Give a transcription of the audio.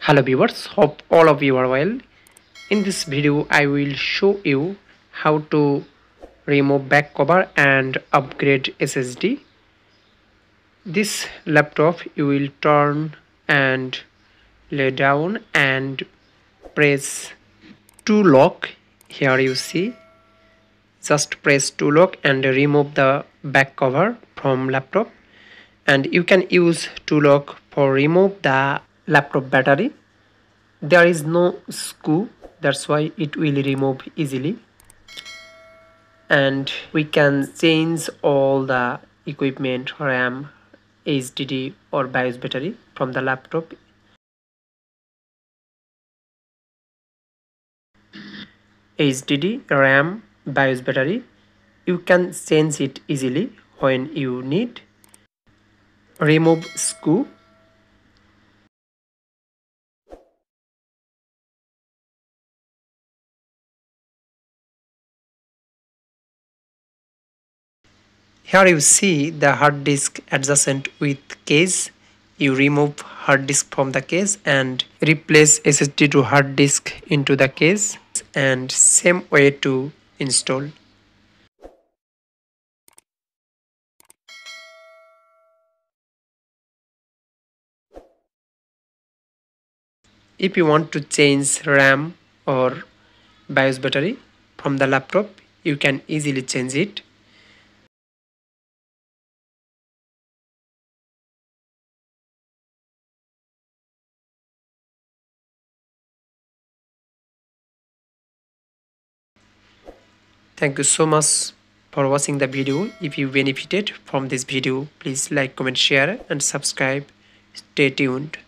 hello viewers hope all of you are well. In this video i will show you how to remove back cover and upgrade ssd this laptop you will turn and lay down and press to lock. Here you see. Just press to lock and remove the back cover from laptop. And you can use to lock for remove the laptop battery. There is no screw. That's why it will remove easily. And we can change all the equipment RAM HDD or BIOS battery from the laptop. HDD RAM BIOS battery. You can change it easily when you need. Remove screw Here you see the hard disk adjacent with case. You remove hard disk from the case and replace SSD to hard disk into the case and same way to install. If you want to change RAM or BIOS battery from the laptop, you can easily change it thank you so much for watching the video. If you benefited from this video please like comment share and subscribe. Stay tuned